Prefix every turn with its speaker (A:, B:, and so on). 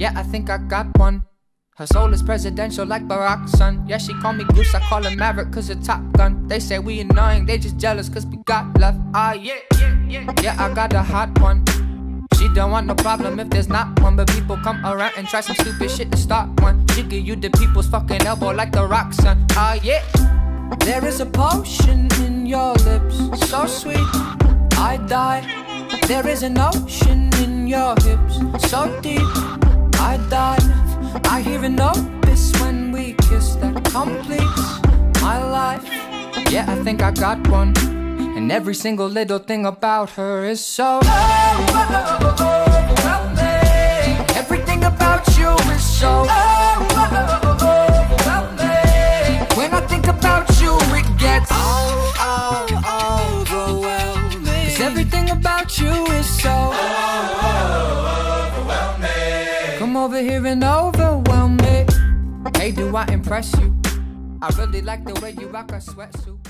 A: Yeah, I think I got one. Her soul is presidential like Barack's son. Yeah, she call me Goose, I call her Maverick cause of Top Gun. They say we annoying, they just jealous cause we got love. Ah, yeah, yeah, yeah. Yeah, I got a hot one. She don't want no problem if there's not one. But people come around and try some stupid shit to start one. She give you the people's fucking elbow like the rock son. Ah, yeah. There is a potion in your lips, so sweet, I die. There is an ocean in your hips, so deep, notice when we kiss that completes my life. Yeah, I think I got one. And every single little thing about her is so overwhelming. Everything about you is so overwhelming. When I think about you, it gets everything about you is so overwhelming. Come over here and overwhelm me. Hey, do I impress you? I really like the way you rock a sweatsuit.